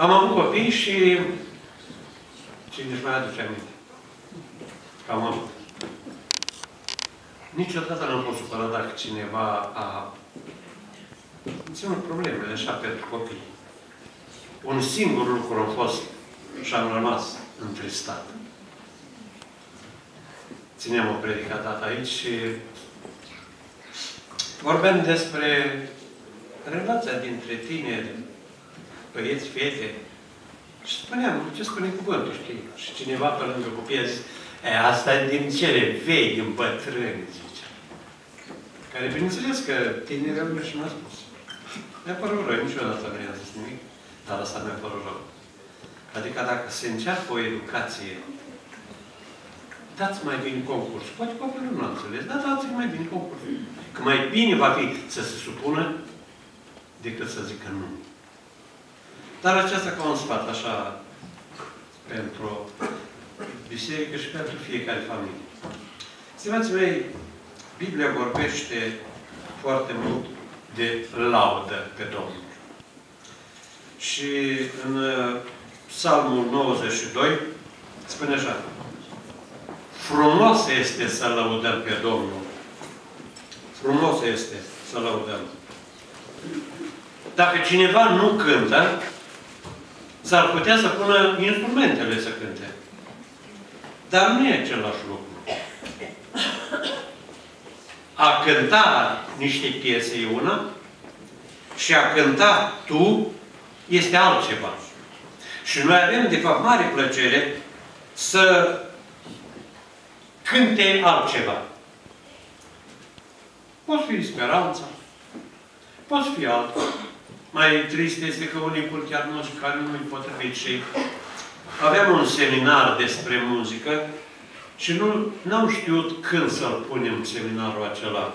Am avut copii și cine își mai aduce aminte? Că am avut. Niciodată nu am fost supărat dacă cineva a ținut problemele așa pentru copii. Un singur lucru a fost și am rămas întristat. Țineam o predicat aici și vorbeam despre relația dintre tineri, băieți, fete. Și spuneam, ce spune cuvântul, știi? Și cineva pe lângă copii a zis, e, asta e din cele vechi, din bătrâni, zice. Care, bineînțeles că tinerii au și mi-a spus. Mi-a părut rău, niciodată nu i-a zis nimic, dar asta mi-a părut rău. Adică dacă se încearcă o educație, dați mai bine concurs. Poate copilul nu a înțeles, dar dați mai bine concurs. Că mai bine va fi să se supună decât să zică nu. Dar aceasta ca un sfat, așa, pentru biserică și pentru fiecare familie. Stimați mei, Biblia vorbește foarte mult de laudă pe Domnul. Și în uh, Psalmul 92 spune așa, Frumos este să lăudăm pe Domnul. Frumos este să lăudăm. Dacă cineva nu cântă, s-ar putea să pună instrumentele să cânte. Dar nu e același lucru. A cânta niște piese e una și a cânta tu este altceva. Și noi avem, de fapt, mare plăcere să cânte altceva. Poți fi speranța, poți fi altul. Mai trist este că unii chiar muzicali nu-i potrivit și aveam un seminar despre muzică și nu am știut când să-l punem seminarul acela.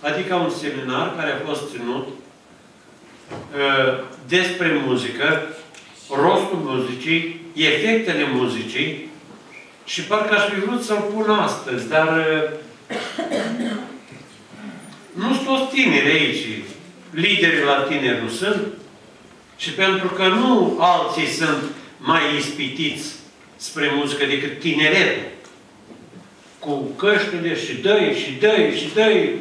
Adică un seminar care a fost ținut uh, despre muzică, rostul muzicii, efectele muzicii și parcă aș fi vrut să-l pun astăzi, dar uh, nu sunt toți tineri aici. Liderii la tineri nu sunt. Și pentru că nu alții sunt mai ispitiți spre muzică decât tineretul. Cu căștile și dăi, și dăi, și dăi.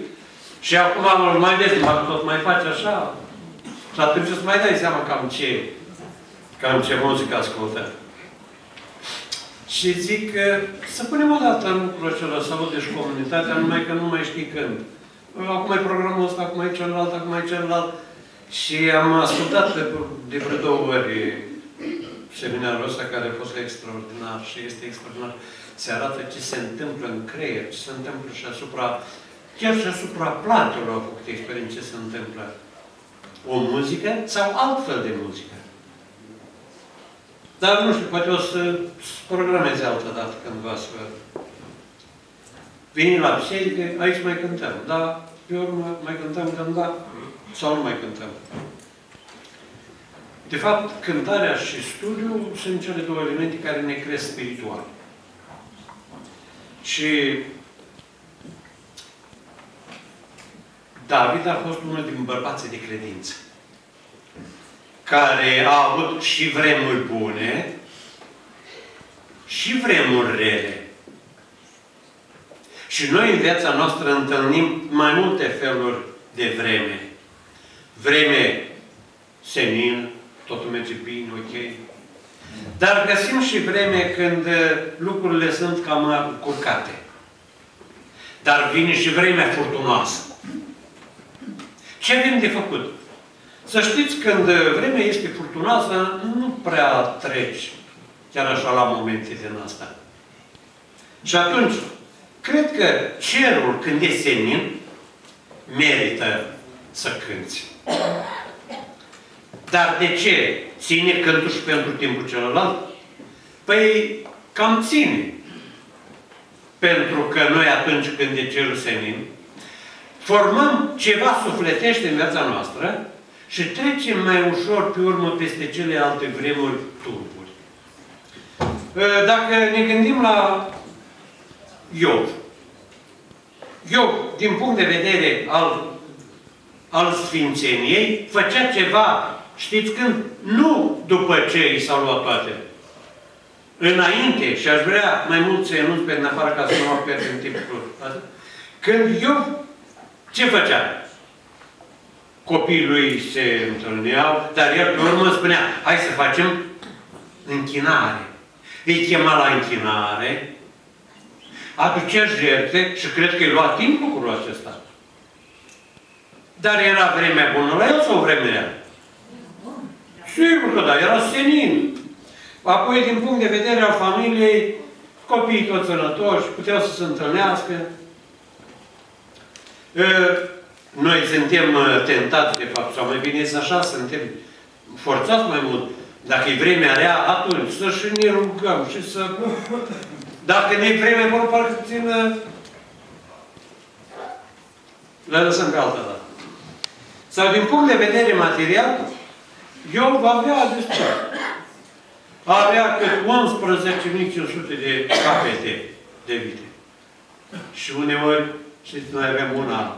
Și acum mai vezi, tot mai face așa. Și atunci să mai dai seama cam ce, cam ce muzică ascultă. Și zic că să punem o dată în lucrul acela, să aude și comunitatea, numai că nu mai știi când. Acum e programul ăsta, acum e celălalt, acum e celălalt. Și am ascultat de, de vreo două ori seminarul ăsta, care a fost extraordinar și este extraordinar. Se arată ce se întâmplă în creier, ce se întâmplă și asupra, chiar și asupra plantelor au făcut experiențe ce se întâmplă. O muzică sau altfel de muzică. Dar nu știu, poate o să programeze altă dată cândva să Veni la biserică, aici mai cântăm. Da, pe urmă mai cântăm cândva sau nu mai cântăm. De fapt, cântarea și studiul sunt cele două elemente care ne cresc spiritual. Și David a fost unul din bărbații de credință care a avut și vremuri bune și vremuri rele. Și noi în viața noastră întâlnim mai multe feluri de vreme. Vreme senin, totul merge bine, ok. Dar găsim și vreme când lucrurile sunt cam curcate. Dar vine și vremea furtunoasă. Ce avem de făcut? Să știți, când vremea este furtunoasă, nu prea treci chiar așa la momente din asta. Și atunci, cred că cerul, când e senin, merită să cânți. Dar de ce? Ține cântul și pentru timpul celălalt? Păi, cam ține. Pentru că noi atunci când e cerul senin, formăm ceva sufletește în viața noastră și trecem mai ușor pe urmă peste cele alte vremuri turburi. Ă, dacă ne gândim la Iov, Iov, din punct de vedere al, al Sfințeniei, făcea ceva Știți când? Nu după ce i s-au luat toate. Înainte, și aș vrea mai mulți nu pe în afară ca să nu mă pierd în timpul Când eu, ce făceam? Copiii lui se întâlneau, dar el pe urmă spunea, hai să facem închinare. Îi chema la închinare, aducea jertfe și cred că îi lua timp lucrul acesta. Dar era vremea bună la el sau vremea rea? Sigur că da, era senin. Apoi, din punct de vedere al familiei, copiii toți sănătoși, puteau să se întâlnească. Noi suntem tentați, de fapt, sau mai bine să așa, suntem forțați mai mult. Dacă e vremea rea, atunci să și ne rugăm și să... Dacă nu e vremea bună, parcă puțin... Le lăsăm pe altă dată. Sau din punct de vedere material, eu va avea despre avea cât 11.500 de capete de vite. Și uneori, știți, noi avem una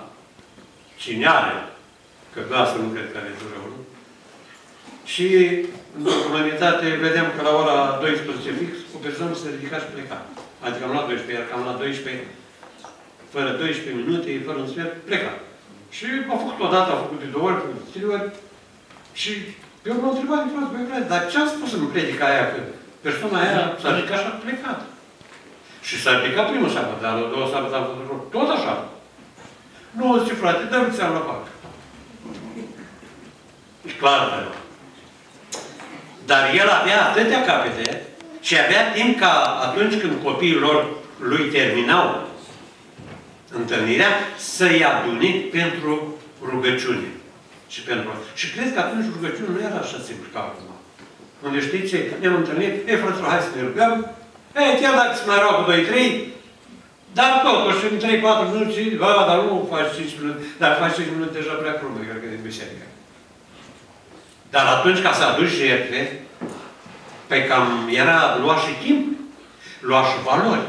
cineare, că asta nu cred că are dură unul. Și în comunitate vedem că la ora 12 fix, o persoană se ridica și pleca. Adică am luat 12, iar cam la 12, fără 12 minute, fără un sfert, pleca. Și a făcut odată, a făcut de două ori, de trei ori. Și eu m-am întrebat de frate, băi, frate, dar ce a spus în predica aia? Că persoana aia s-a ridicat și a plecat. Și s-a ridicat primul sabat, dar la două sabat am făcut tot așa. Nu, zice, frate, dă-mi ți-am la fac. E clar, dar. Dar el avea atâtea capete și avea timp ca atunci când copiii lor lui terminau întâlnirea, să-i adune pentru rugăciune. Și pentru Și cred că atunci rugăciunea nu era așa simplu ca acum. Unde știți ce? Ne-am întâlnit, e frăților, hai să ne rugăm. E, chiar dacă se mai roagă 2-3, dar totuși în 3-4 minute, bă, dar nu faci 5 minute, dar faci 5 minute deja prea crumă, cred că din biserică. Dar atunci ca să aduci jertfe, pe cam era, lua și timp, lua și valori.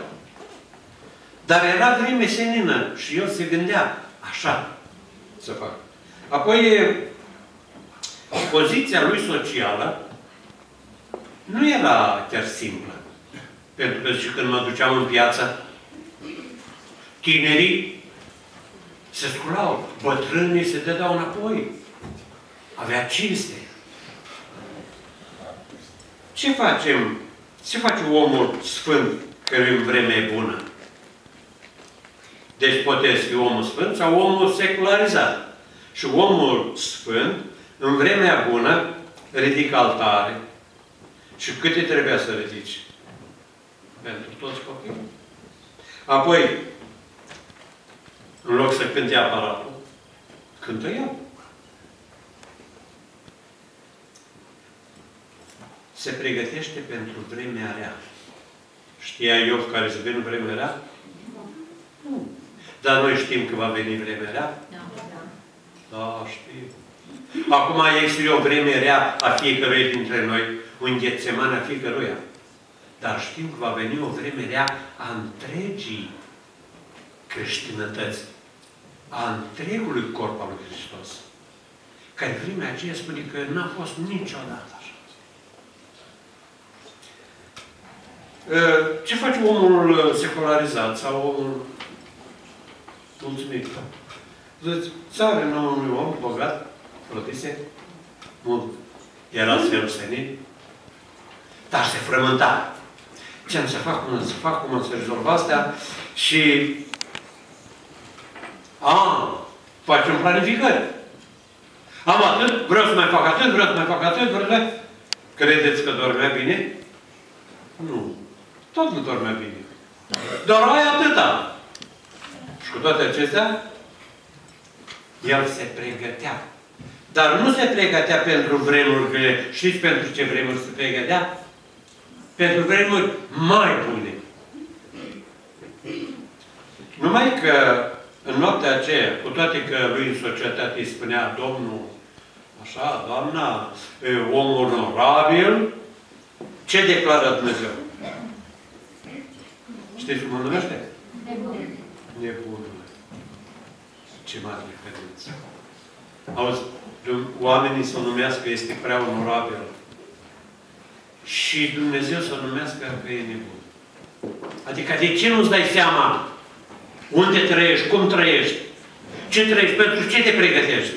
Dar era vreme senină și el se gândea așa să facă. Apoi, poziția lui socială nu era chiar simplă. Pentru că și când mă duceam în piață, tinerii se sculau, bătrânii se dădeau înapoi. Avea cinste. Ce facem? Ce face omul sfânt care în vreme e bună? Deci poate fi omul sfânt sau omul secularizat. Și omul sfânt, în vremea bună, ridică altare. Și câte trebuia să ridici? Pentru toți copiii. Apoi, în loc să cânte aparatul, cântă el. Se pregătește pentru vremea rea. Știa Iov care să vină vremea rea? Nu. Dar noi știm că va veni vremea rea? Da. Da, știu. Acum este o vreme rea a fiecăruia dintre noi, un ghețeman a fiecăruia. Dar știm că va veni o vreme rea a întregii creștinătăți, a întregului corp al lui Hristos. Care vremea aceea spune că n-a fost niciodată așa. Ce face omul secularizat sau omul mulțumit? Zice, țară nouă unui om bogat, plătise mult. Era sferusenit, dar se frământa. Ce am să fac, cum să fac, cum să rezolv asta și a, facem planificări. Am atât, vreau să mai fac atât, vreau să mai fac atât, vreau să... Credeți că dormea bine? Nu. Tot nu dormea bine. Doar ai atâta. Și cu toate acestea, el se pregătea. Dar nu se pregătea pentru vremuri grele. Știți pentru ce vremuri se pregătea? Pentru vremuri mai bune. Numai că în noaptea aceea, cu toate că lui în societate îi spunea Domnul, așa, doamna, om onorabil, ce declară Dumnezeu? Știți cum mă numește? Nebun. Nebun. Ce mare diferență. Auzi, oamenii să o numească este prea onorabil. Și Dumnezeu să o numească că e nebun. Adică de ce nu-ți dai seama unde trăiești, cum trăiești, ce trăiești, pentru ce te pregătești?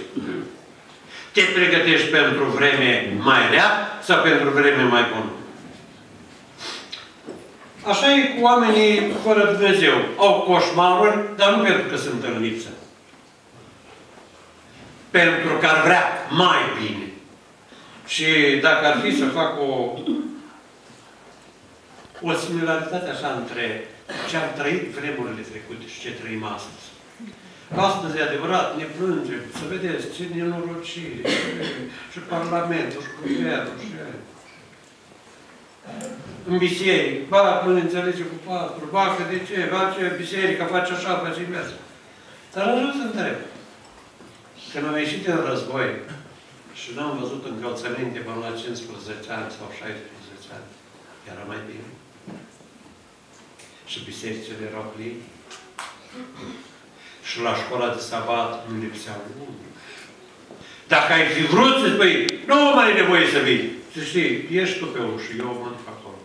Te pregătești pentru vreme mai rea sau pentru vreme mai bună? Așa e cu oamenii fără Dumnezeu. Au coșmaruri, dar nu pentru că sunt în lipsă. Pentru că ar vrea mai bine. Și dacă ar fi să fac o, o similaritate așa între ce am trăit vremurile trecute și ce trăim astăzi. Astăzi, e adevărat, ne plângem, să vedeți ce nenorocire, și Parlamentul, și Guvernul, și în biserică, ba, nu înțelege cu patru, ba, că de ce, ba, ce, biserica face așa, face invers. Dar nu să întreb. Când am ieșit în război și n-am văzut încălțăminte până la 15 ani sau 16 ani, era mai bine. Și bisericile erau pline. Și la școala de sabat nu lipseau unul. Dacă ai fi vrut să spui, nu mai e nevoie să vii. Să știi, ești tu pe ușă, eu mă duc acolo.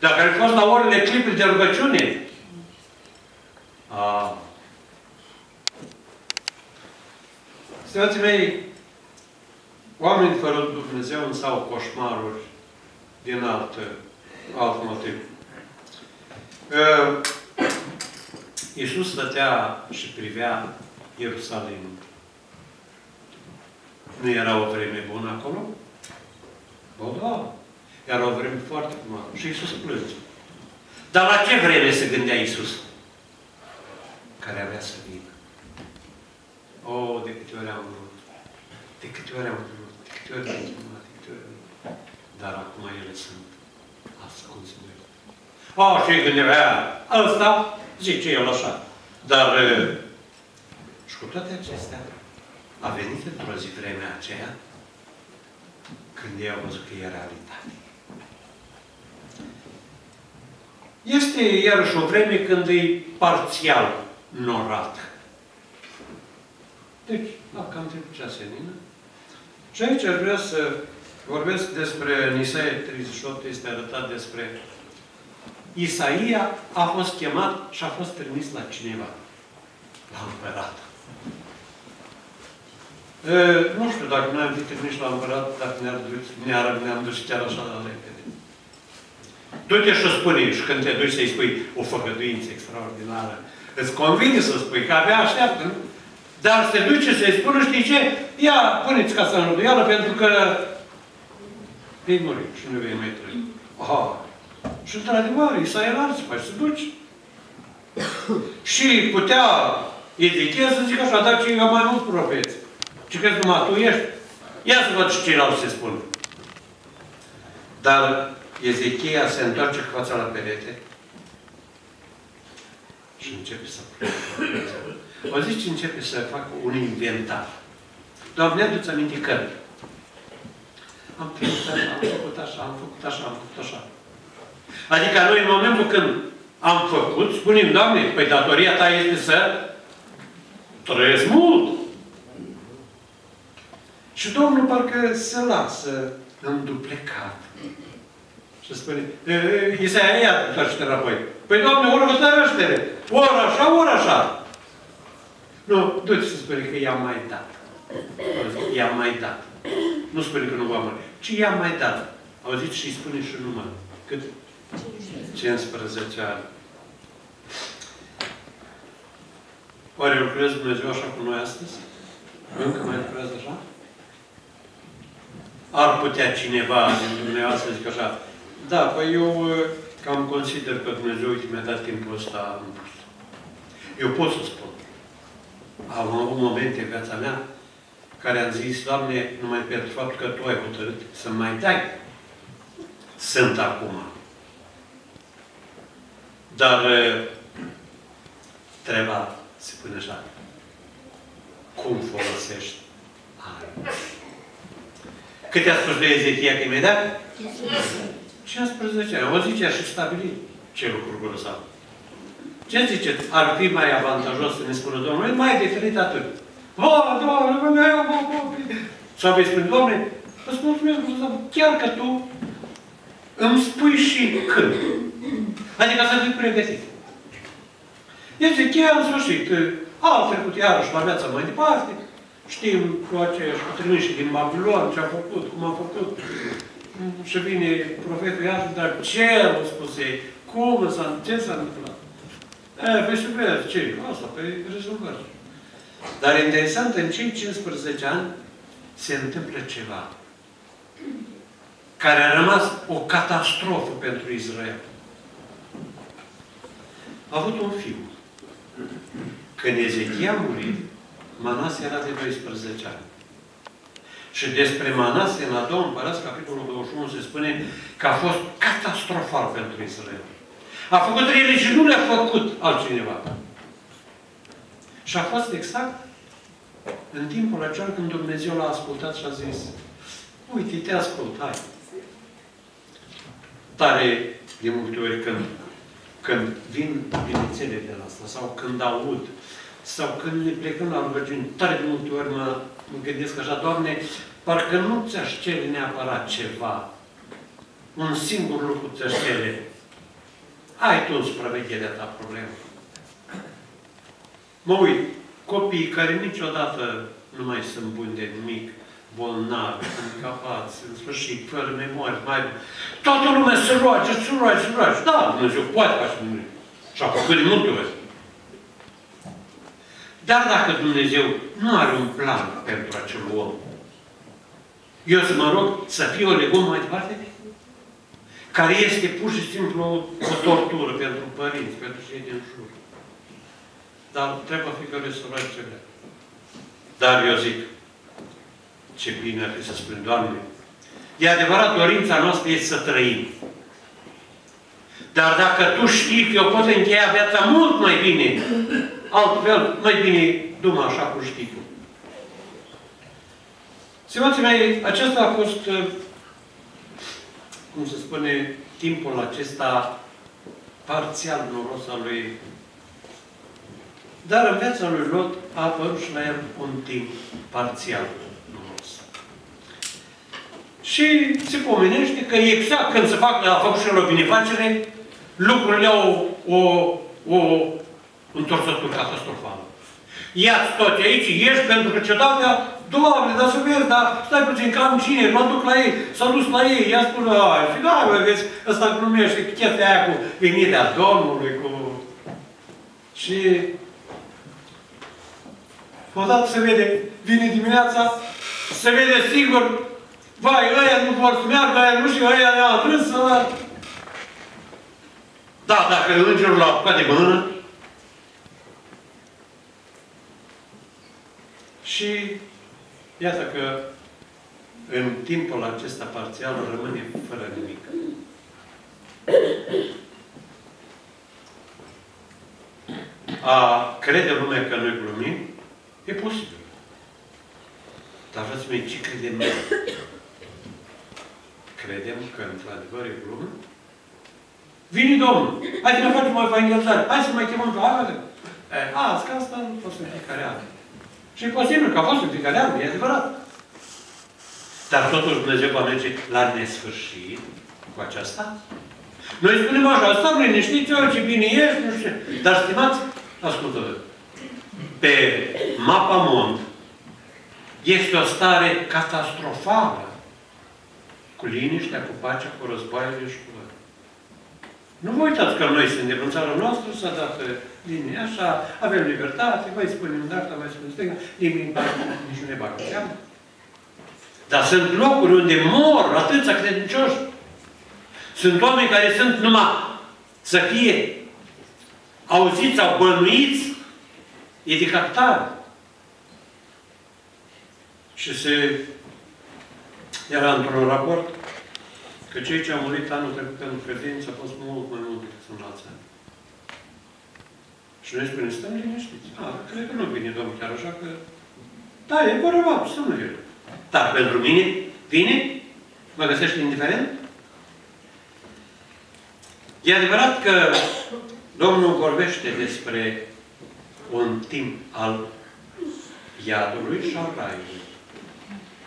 Dacă ai fost la orele clipuri de rugăciune, a, Stimații mei, oameni fără Dumnezeu însă au coșmaruri din alt, alt motiv. Uh, Iisus stătea și privea Ierusalim. Nu era o vreme bună acolo? Bă, da. Era o vreme foarte frumoasă. Și Iisus plânge. Dar la ce vreme se gândea Iisus? Care avea să vină. O, oh, de câte ori am vrut. De câte ori am vrut. De câte ori am vrut. De câte ori Dar acum ele sunt ascunse. O, oh, și gândea, ăsta, zice el așa. Dar, și cu toate acestea, a venit într-o zi vremea aceea când ei au văzut că e realitate. Este iarăși o vreme când e parțial norat. Deci, da, cam trecut ce senină. Și aici aș vrea să vorbesc despre, în Isaia 38 este arătat despre Isaia a fost chemat și a fost trimis la cineva. La împărat. E, nu știu dacă noi am fi trimis la împărat, dacă ne-am ne ne dus chiar așa la repede. Du-te și spune, și când te duci să-i spui o făgăduință extraordinară, îți convine să spui, că abia așteaptă, nu? Dar se duce să-i spună, știi ce? Ia, puneți casa în râduială, pentru că vei muri și nu vei mai trăi. Aha. Și într-adevăr, Isaia se face să duci. și putea Ezechia să zică așa, dar ce eu mai mult profeți. Ce crezi numai tu ești? Ia să văd ce ceilalți se spun. Dar Ezechia se întoarce cu fața la perete și începe să O zice, începe să facă un inventar. Doamne, adu-ți aminte că am făcut așa, am făcut așa, am făcut așa, am făcut așa. Adică noi, în momentul când am făcut, spunem, Doamne, păi datoria ta este să trăiesc mult. Și Domnul parcă se lasă înduplecat. Și spune, Isaia, ia întoarce-te înapoi. Păi, Doamne, următoarea Ori așa, ori așa. Nu, du-te să spune că i-am mai dat. I-am mai dat. Nu spune că nu va muri, ci i-am mai dat. Auziți și spune și numai. Cât? 15 ani. Oare lucrează Dumnezeu așa cu noi astăzi? Încă mai lucrează așa? Ar putea cineva din dumneavoastră să zic așa, da, păi eu uh, cam consider că Dumnezeu mi-a dat timpul ăsta în plus. Eu pot să spun. Am avut momente în viața mea care am zis, Doamne, numai pentru faptul că Tu ai hotărât să mai dai. Sunt acum. Dar uh, treba se pune așa. Cum folosești ani? Cât a spus de Ezechia că mi-a dat? 15 ani. O zicea și stabilit ce lucruri grosav. Ce ziceți? Ar fi mai avantajos să ne spună Domnul? Mai diferit atât. Oh, Doamne, mă, mă, mă, mă. Sau vei spune, Doamne, îți mulțumesc, chiar că Tu îmi spui și când. Adică să fii pregătit. Este chiar în sfârșit. A trecut iarăși la viața mai departe. Știm cu aceeași, cu trimiși din Babilon, ce a făcut, cum a făcut. Și vine profetul Iasu, dar ce a spus ei? Cum s-a, ce s-a întâmplat? E, vezi și vezi, ce? Asta, pe rezolvări. Dar interesant, în cei 15 ani se întâmplă ceva care a rămas o catastrofă pentru Israel. A avut un fiu. Când Ezechia a murit, Manase era de 12 ani. Și despre Manase, în a doua împărați, capitolul 21, se spune că a fost catastrofal pentru Israel. A făcut rele și nu le-a făcut altcineva. Și a fost exact în timpul acela când Dumnezeu l-a ascultat și a zis uite, te ascult, hai. Tare de multe ori când, când vin binețele de la asta sau când aud sau când ne plecăm la rugăciuni, tare de multe ori mă, mă gândesc așa, Doamne, parcă nu ți-aș cere neapărat ceva. Un singur lucru ți-aș cere. Ai tu în supravegherea ta problemă. Mă uit, copiii care niciodată nu mai sunt buni de nimic, bolnavi, încapați, în sfârșit, fără memorie, mai... Toată lumea se roage, se roage, se roage. Da, Dumnezeu poate face minuni. Și a făcut de multe ori. Dar dacă Dumnezeu nu are un plan pentru acel om, eu să mă rog să fie o legumă mai departe, care este pur și simplu o tortură pentru părinți, pentru cei din jur. Dar trebuie fiecare să roage ce vrea. Dar eu zic, ce bine ar fi să spun, Doamne, e adevărat, dorința noastră este să trăim. Dar dacă Tu știi că eu pot încheia viața mult mai bine, altfel, mai bine dumă așa cum știi Tu. Stimații mei, acesta a fost, uh, cum se spune, timpul acesta parțial noros al lui. Dar în viața lui Lot a apărut și la el un timp parțial noros. Și se pomenește că exact când se fac, a făcut și el o binefacere, lucrurile au o, o întorsătură catastrofală. Ia-ți toate aici, ieși pentru că ce dau Doamne, dar să vezi, dar stai puțin, că am cine, mă duc la ei, s-a dus la ei, ea spune, ai, și da, bă, vezi, ăsta glumește chestia aia cu venirea Domnului, cu... Și... Odată se vede, vine dimineața, se vede sigur, vai, ăia nu vor să meargă, ăia nu știu, ăia ne-au atâns, Da, dacă îngerul l-a apucat de mână, și Iată că în timpul acesta parțial rămâne fără nimic. A crede lumea că noi glumim, e posibil. Dar, frații mei, ce credem noi? Credem că, într-adevăr, e glumă? Vine Domnul! Hai să ne facem o evangelizare! Hai să mai chemăm pe oameni! A, că asta nu fost în fiecare an. Și e posibil că a fost în fiecare an, e adevărat. Dar totuși Dumnezeu va merge la nesfârșit cu aceasta? Noi spunem așa, stau liniștiți, eu ce bine ești, nu știu Dar stimați, ascultă-vă, pe mapa mond este o stare catastrofală cu liniștea, cu pacea, cu războaiele și cu nu vă uitați că noi suntem în țara noastră, s-a dat linie așa, avem libertate, voi spunem dreapta, voi spunem stânga, nimeni nici nu ne bagă seama. Dar sunt locuri unde mor atâția credincioși. Sunt oameni care sunt numai să fie auziți sau bănuiți, e de captare. Și se era într-un raport Că cei ce au murit anul trecut în credință au fost mult mai mult decât în alți ani. Și noi spunem, stăm liniștiți. A, cred că nu vine Domnul chiar așa că... Da, e vorba, să nu el. Dar pentru mine, vine? Mă găsești indiferent? E adevărat că Domnul vorbește despre un timp al iadului și al raiului.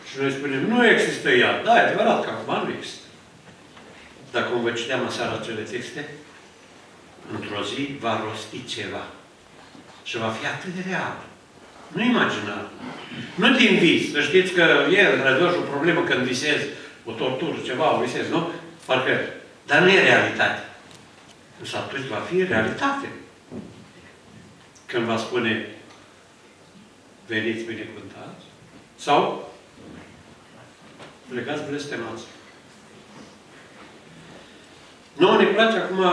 Și noi spunem, nu există iad. Da, e adevărat că acum nu există. Dar cum vă citeam aseară acele texte, într-o zi va rosti ceva. Și va fi atât de real. Nu imagina. Nu din vis. Să știți că e în o problemă când visezi o tortură, ceva, o visezi, nu? Parcă. Dar nu e realitate. Însă atunci va fi realitate. Când va spune veniți binecuvântați sau plecați blestemați. Nouă ne place acum,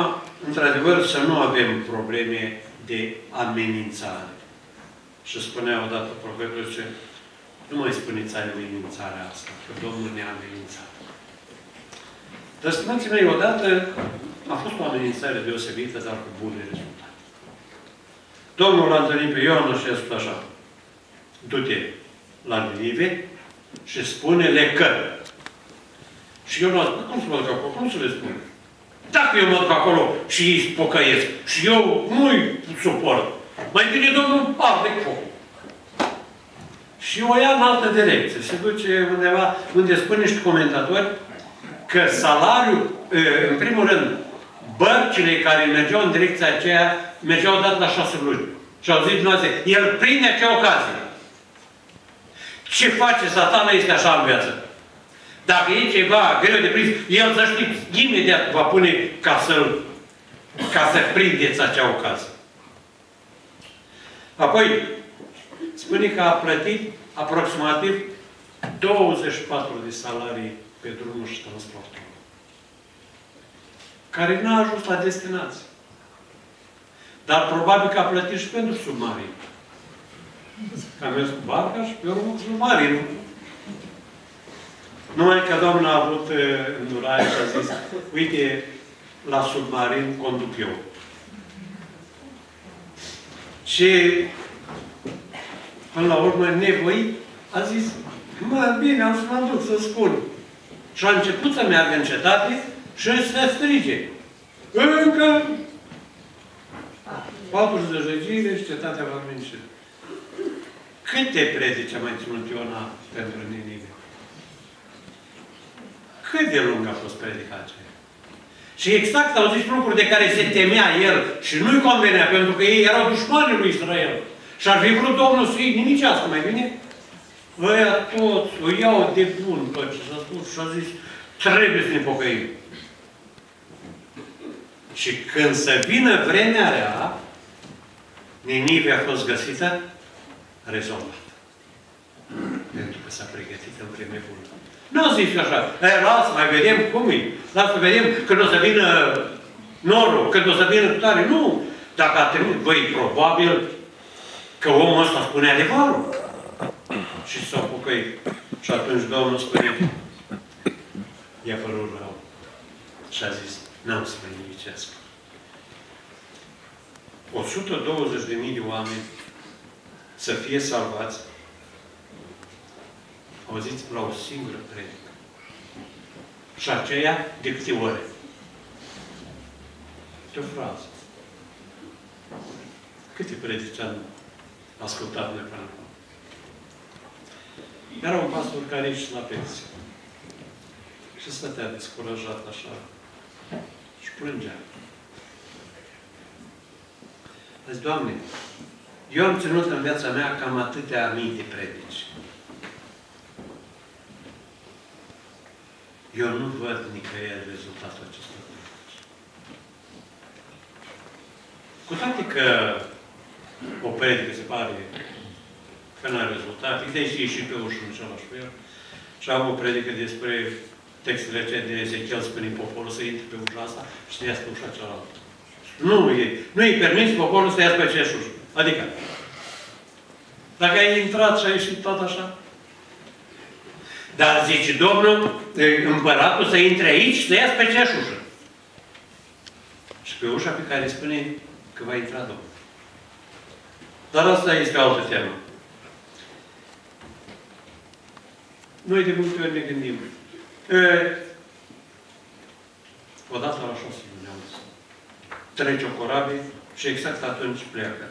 într-adevăr, să nu avem probleme de amenințare. Și spunea odată profetul, ce nu mai spuneți amenințarea asta, că Domnul ne-a amenințat. Dar, stimații mei, odată a fost o amenințare deosebită, dar cu bune rezultate. Domnul l-a întâlnit pe Ioan și a spus așa, du-te la Ninive și spune-le că. Și eu nu cum să mă duc acolo? Cum să le spun? Dacă eu mă duc acolo și îi pocăiesc și eu nu-i suport, mai bine Domnul arde foc. Și o ia în altă direcție. Se duce undeva unde spun niște comentatori că salariul, în primul rând, bărcile care mergeau în direcția aceea, mergeau dat la șase luni. Și au zis Dumnezeu, el prinde acea ocazie. Ce face satana este așa în viață. Dacă e ceva greu de prins, el să știți, imediat va pune ca să ca să prindeți acea ocazie. Apoi, spune că a plătit aproximativ 24 de salarii pe drumul și transportul. Care n-a ajuns la destinație. Dar probabil că a plătit și pentru submarin. Că a mers cu barca și pe urmă cu submarinul. Numai că Domnul a avut îndurare și a zis, uite, la submarin conduc eu. Și până la urmă, nevoi, a zis, mă, bine, am să mă duc să spun. Și a început să meargă în cetate și să strige. Încă 40 de zile și cetatea va veni Câte predici a mai ținut Iona pentru Ninive? Cât de lung a fost predicația? Și exact au zis lucruri de care se temea el și nu-i convenea, pentru că ei erau dușmanii lui Israel. Și ar fi vrut Domnul să iei nimic asta, mai bine? Ăia toți o iau de bun tot ce s-a spus și a zis, trebuie să ne pocăim. Și când să vină vremea rea, Ninive a fost găsită rezolvată. Pentru că s-a pregătit în vreme bună. Nu a zis așa, e, lasă, mai vedem cum e. Lasă să vedem când o să vină norul, când o să vină tare. Nu! Dacă a trebuit, băi, probabil că omul ăsta spune adevărul. Și s-a pocăit. Și atunci Domnul spune, i-a părut rău. Și a zis, n-am să mă nimicesc. 120.000 de oameni să fie salvați auziți la o singură predică. Și aceea de câte ore? De o frază. Câte predici am ascultat noi până acum? Era un pastor care ieși la pensie. Și stătea descurajat așa. Și plângea. Zice, Doamne, eu am ținut în viața mea cam atâtea aminte predici. Eu nu văd nicăieri rezultatul acestor predici. Cu toate că o predică se pare că n-a rezultat, uite și și pe ușul același cu el. Și am o predică despre textele acelea de Ezechiel spune poporul să intre pe ușa asta și să iasă pe ușa cealaltă. Nu e, nu e permis poporul să iasă pe aceeași ușă. Adică, dacă ai intrat și ai ieșit tot așa, dar zice Domnul, împăratul să intre aici, să iasă pe aceeași ușă. Și pe ușa pe care spune că va intra Domnul. Dar asta este o altă temă. Noi de multe ori ne gândim. E, odată la șase ne Trece o corabie și exact atunci pleacă.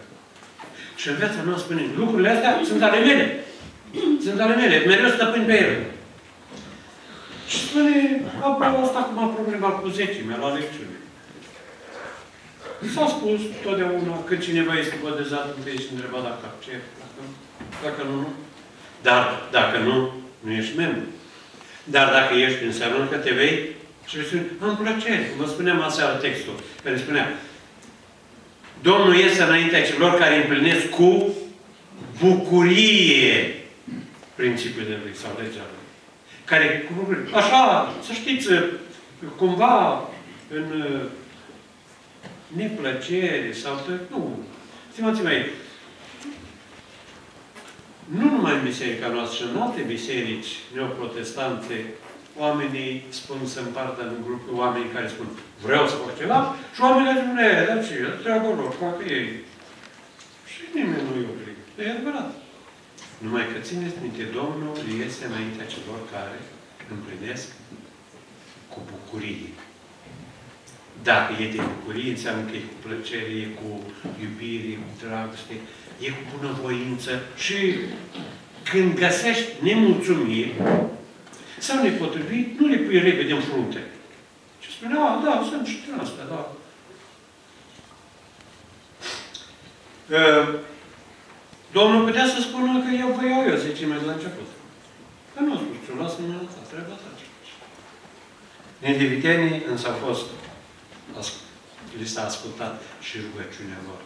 Și în viața noastră spune, lucrurile astea sunt ale mele. Sunt ale mele. Mereu stăpân pe ele. Și spune, apoi asta acum problema cu zecimea la lecțiune. S-a spus totdeauna când cineva este botezat, te ești întrebat dacă accept, dacă, dacă nu, nu. Dar dacă nu, nu ești membru. Dar dacă ești, înseamnă că te vei și spune, am plăcere. Vă spuneam aseară textul, care spunea, Domnul iese înaintea celor care împlinesc cu bucurie principiile lui sau legea lui. Care, cu bucurie. Așa, să știți, cumva, în neplăcere sau... Nu. Stimați mei, nu numai în biserica noastră, și în alte biserici neoprotestante, oamenii spun să împartă în grupul oameni care spun vreau să fac ceva și oamenii spun, e, dar ce, treaba lor, fac ei. Și nimeni nu-i obligă. E adevărat. Numai că țineți minte, Domnul este înaintea celor care împlinesc cu bucurie. Dacă e de bucurie, înseamnă că e cu plăcere, e cu iubire, e cu dragoste, e cu bunăvoință și când găsești nemulțumiri sau nepotrivit, nu le pui repede în frunte. Și spune, a, da, sunt și din asta, da. Uh, Domnul putea să spună că eu vă iau eu zecime de la început. Că nu a spus, ce lasă-mă asta, trebuie asta. Nindivitenii însă au fost li s-a ascultat și rugăciunea lor.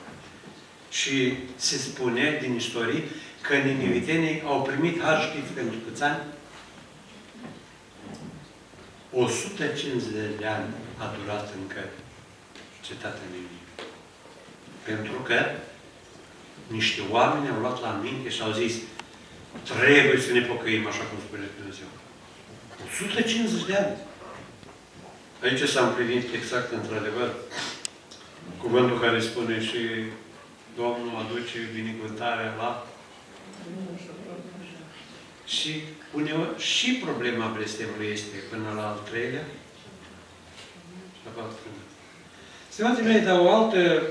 Și se spune din istorie că ninivitenii au primit har, știți pentru câți ani? 150 de ani a durat încă cetatea Ninive. Pentru că niște oameni au luat la minte și au zis trebuie să ne pocăim așa cum spune Dumnezeu. 150 de ani. Aici s-a împlinit exact, într-adevăr, cuvântul care spune și Domnul aduce binecuvântarea la... Și uneori și problema blestemului este până la al treilea și la patru Stimații mei, dar o altă,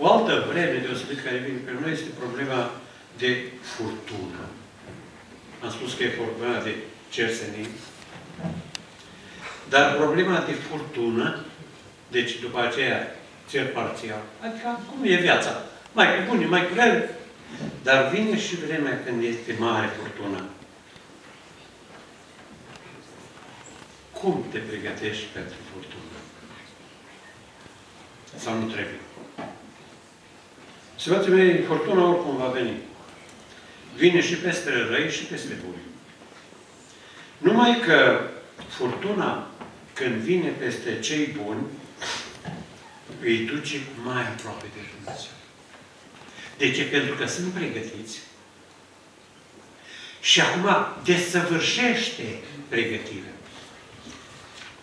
o altă vreme deosebit care vine pe noi este problema de furtună. Am spus că e problema de cersenii, dar problema de furtună, deci după aceea cer parțial, adică cum e viața? Mai cu bune, mai cu rele. Dar vine și vremea când este mare furtună. Cum te pregătești pentru furtună? Sau nu trebuie? Să mei, furtuna oricum va veni. Vine și peste răi și peste buni. Numai că furtuna când vine peste cei buni, îi duce mai aproape de Dumnezeu. De ce? Pentru că sunt pregătiți. Și acum desăvârșește pregătirea.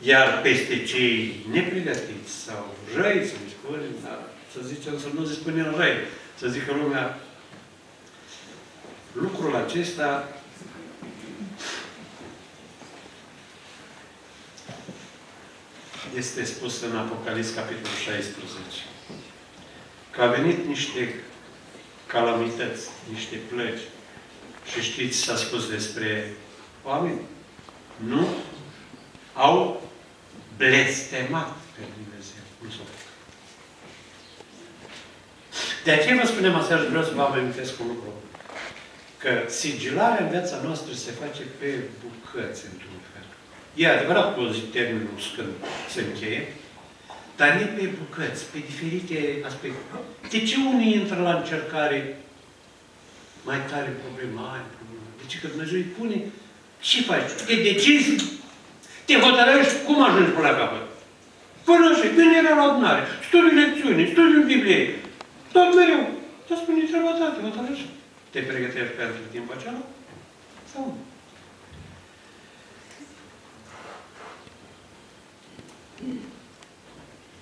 Iar peste cei nepregătiți sau răi, să ne spunem, dar să zicem, să nu se spunem răi, să zică lumea, lucrul acesta este spus în Apocalips, capitolul 16. Că a venit niște calamități, niște plăci. Și știți, s-a spus despre oameni. Nu au blestemat pe Dumnezeu. Nu s-au De aceea vă spunem aseară și vreau să vă amintesc un lucru. Că sigilarea în viața noastră se face pe bucăți, într-un E adevărat că termenul când se încheie, dar e pe bucăți, pe diferite aspecte. De ce unii intră la încercare mai tare problema, ai problema? De ce că Dumnezeu îi pune? Ce faci? Te decizi? Te hotărăști? Cum ajungi până la capăt? Până și era la adunare, studii lecțiuni, studii în Biblie, tot mereu. Te spune treaba ta, te hotărăști. Te pregătești pentru timpul acela? Sau nu?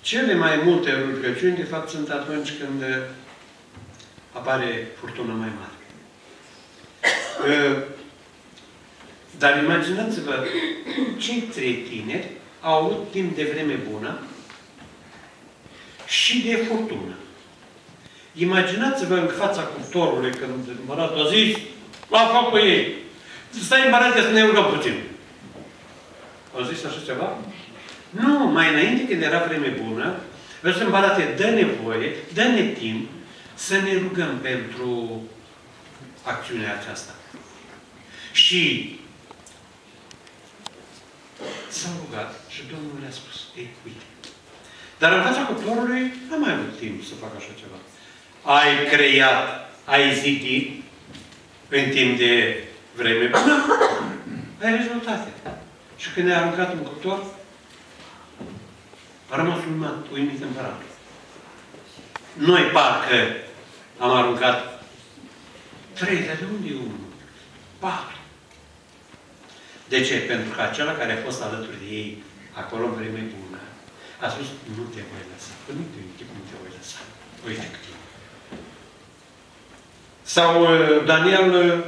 Cele mai multe rugăciuni, de fapt, sunt atunci când apare furtună mai mare. Ă, dar imaginați-vă, cei trei tineri au avut timp de vreme bună și de furtună. Imaginați-vă în fața cuptorului când împăratul a zis, la focul ei, stai împărate să ne rugăm puțin. Au zis așa ceva? Nu, mai înainte când era vreme bună, vreau să împărate, dă nevoie, dă-ne timp să ne rugăm pentru acțiunea aceasta. Și s-au rugat și Domnul le-a spus, ei, uite. Dar în fața cuptorului n-am mai avut timp să fac așa ceva. Ai creat, ai zidit în timp de vreme bună, ai rezultate. Și când ne-a aruncat în cuptor, a rămas urmat, uimit împăratul. Noi parcă am aruncat trei, dar de unde e unul? Patru. De ce? Pentru că acela care a fost alături de ei, acolo în vreme bună, a spus, nu te voi lăsa. Păi nu te uite nu te voi lăsa. Uite cât Sau uh, Daniel, uh,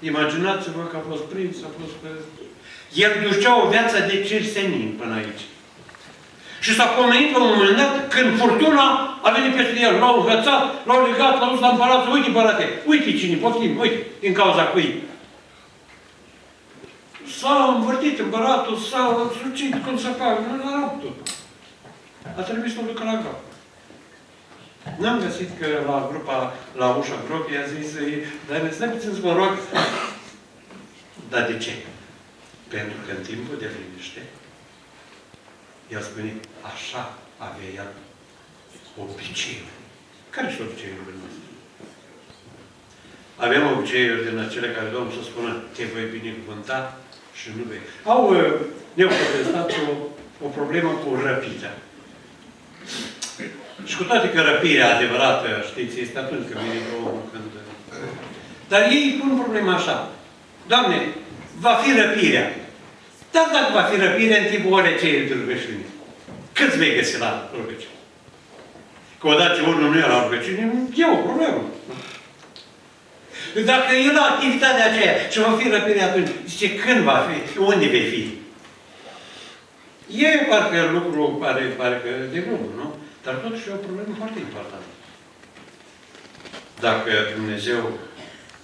imaginați-vă că a fost prins, a fost... El ducea o viață de cersenin până aici. Și s-a pomenit la un moment dat când furtuna a venit peste el. L-au învățat, l-au legat, l-au dus la împărat. Uite, împărate, uite cine, poftim, uite, din cauza cui. S-a învârtit împăratul, s-a sucit cum să facă. Nu era tot. A trebuit să o ducă la groapă. N-am găsit că la grupa, la ușa gropii, a zis, dar ne stai puțin să mă rog. Dar de ce? Pentru că în timpul de liniște, el spune, așa avea el obiceiuri. Care sunt obiceiurile noastre? Avem obiceiuri din acele care Domnul să spună, te voi binecuvânta și nu vei. Au, uh, ne-au protestat o, o problemă cu răpirea. Și cu toate că răpirea adevărată, știți, este atunci când vine omul, când... Dar ei pun problema așa. Doamne, va fi răpirea. Dar dacă va fi răpire în timpul orei ce de rugăciune? Câți vei găsi la rugăciune? Că odată ce unul nu e la rugăciune, e o problemă. Dacă e la activitatea aceea și va fi răpire atunci, zice, când va fi? Unde vei fi? E parcă lucru, pare, pare că de glumă, nu? Dar totuși e o problemă foarte importantă. Dacă Dumnezeu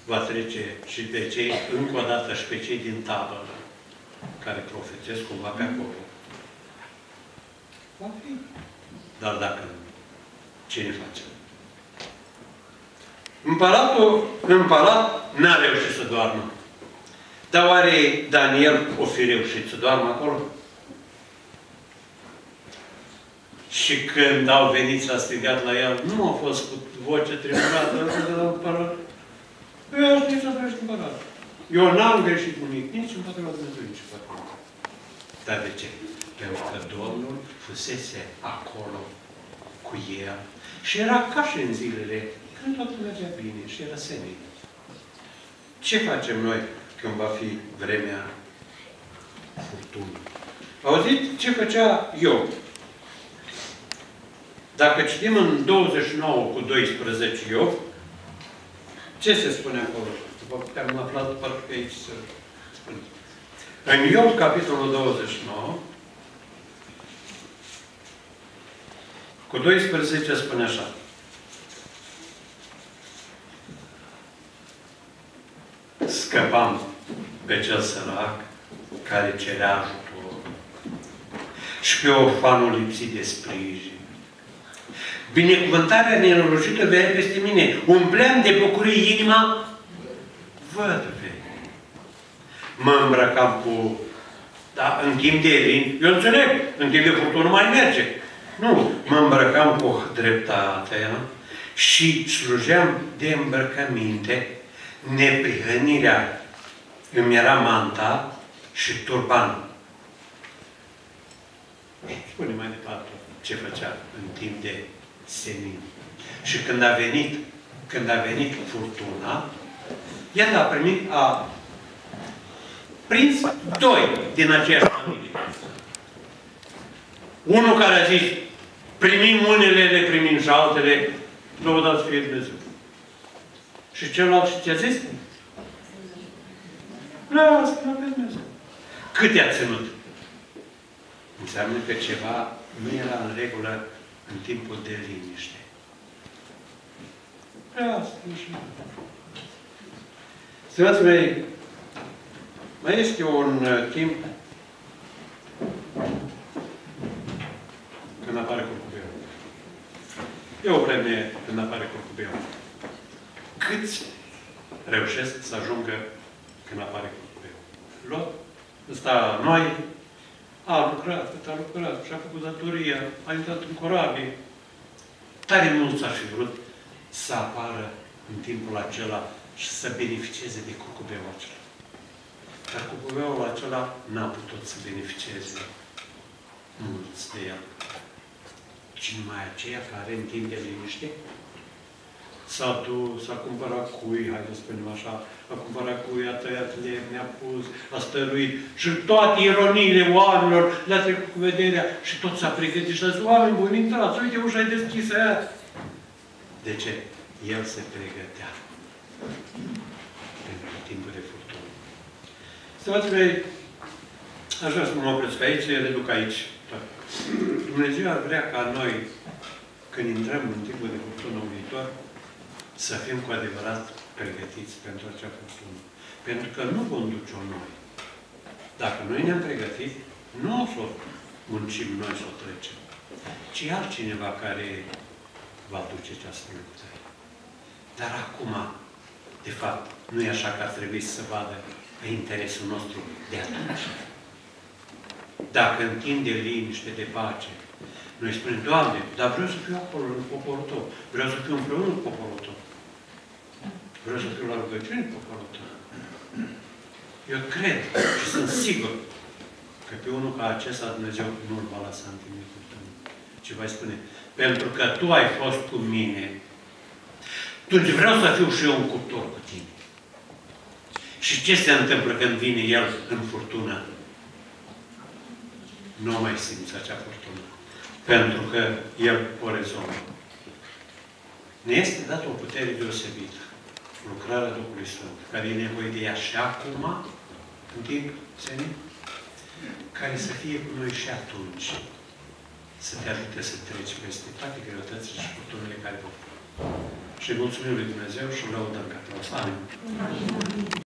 va trece și pe cei, încă o dată, și pe cei din tabără, care profețesc cumva pe acolo. Va fi. Dar dacă nu, ce ne facem? Împăratul, împărat, n-a reușit să doarmă. Dar oare Daniel o fi reușit să doarmă acolo? Și când au venit și a strigat la el, nu a fost cu voce tremurată de la împărat. Eu aș să trăiești împărat. Eu n-am greșit nimic, nici împotriva Dumnezeu, nici împotriva. Dar de ce? Pentru că Domnul fusese acolo cu el. Și era ca și în zilele când totul mergea bine și era senin. Ce facem noi când va fi vremea furtunii? Auziți ce făcea Iov? Dacă citim în 29 cu 12 Iov, ce se spune acolo? Am aflat parcă pe aici să spun. În Iov, capitolul 29, cu 12 spune așa. Scăpam pe cel sărac care cerea ajutor și pe orfanul lipsit de sprijin binecuvântarea nenorocită venea peste mine. Umpleam de bucurie inima văduve. Mă îmbrăcam cu... Da, în timp de lin, eu înțeleg, în timp de furtună mai merge. Nu, mă îmbrăcam cu dreptatea și slujeam de îmbrăcăminte. Neprihănirea îmi era manta și turban. Spune mai departe ce făcea în timp de senin. Și când a venit, când a venit furtuna, el a primit, a prins doi din aceeași familie. Unul care a zis, primim unele, le primim și altele, lăudați fie Dumnezeu. Și celălalt ce a zis? Lasă, pe Dumnezeu. Cât i-a ținut? Înseamnă că ceva nu era în regulă în timpul de liniște. Prea asta, așa. Stimați mei, mai este un uh, timp când apare curcubeul. E o vreme când apare curcubeul. Câți reușesc să ajungă când apare curcubeul? Lot, ăsta noi, a lucrat, cât a lucrat, și-a făcut datoria, a intrat în corabie. Tare mulți ar fi vrut să apară în timpul acela și să beneficieze de curcubeul acela. Dar curcubeul acela n-a putut să beneficieze mulți de el. Ci numai aceia care în timp de liniște s-a dus, a cumpărat cui, hai să spunem așa, a cumpărat cui, a tăiat lemn, ne-a pus, a stăruit și toate ironiile oamenilor le-a trecut cu vederea și tot s-a pregătit și a zis, oameni buni, intrați, uite, ușa e deschisă aia. De ce? El se pregătea pentru timpul de furtună. Stimați mei, aș vrea să mă opresc aici, le reduc aici. Dumnezeu ar vrea ca noi, când intrăm în timpul de furtună viitor, să fim cu adevărat pregătiți pentru acea furtună. Pentru că nu vom duce-o noi. Dacă noi ne-am pregătit, nu o să o muncim noi să o trecem, ci altcineva care va duce această luptă. Dar acum, de fapt, nu e așa că ar trebui să se vadă pe interesul nostru de atunci. Dacă în timp de liniște, de pace, noi spunem, Doamne, dar vreau să fiu acolo în poporul Tău. Vreau să fiu împreună cu poporul Tău. Vreau să fiu la rugăciune cu poporul Tău. Eu cred și sunt sigur că pe unul ca acesta Dumnezeu nu-l va lăsa în tine cu Ce va spune? Pentru că Tu ai fost cu mine, atunci vreau să fiu și eu un cuptor cu tine. Și ce se întâmplă când vine El în furtună? Nu mai simți acea furtună. Pentru că El o rezolvă. Ne este dată o putere deosebită. Lucrarea Duhului Sfânt, care e nevoie de ea și acum, în timp senin, care să fie cu noi și atunci. Să te ajute să treci peste toate greutățile și furtunile care vor. Și mulțumim lui Dumnezeu și lăudăm ca Amin.